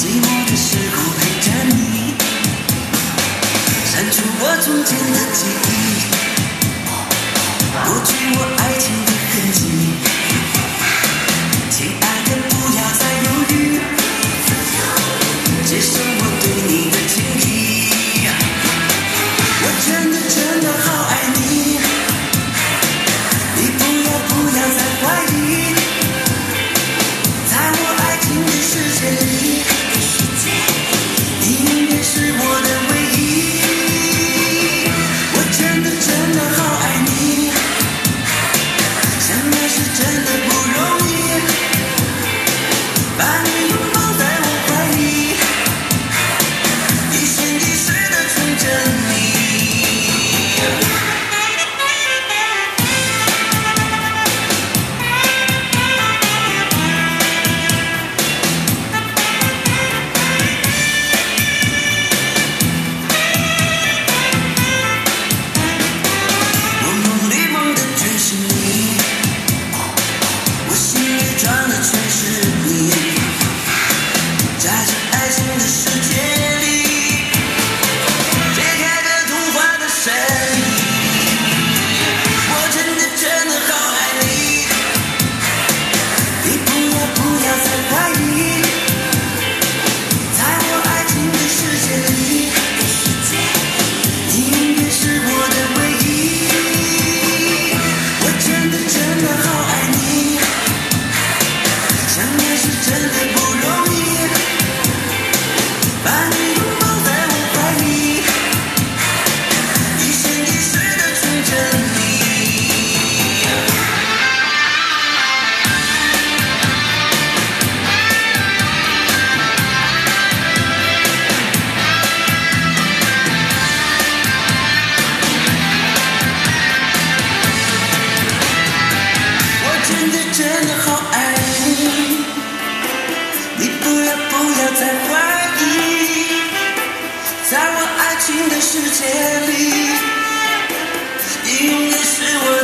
寂寞的时候陪着你。删除我从前的记忆 I That's as in the 新的世界里，音乐是我。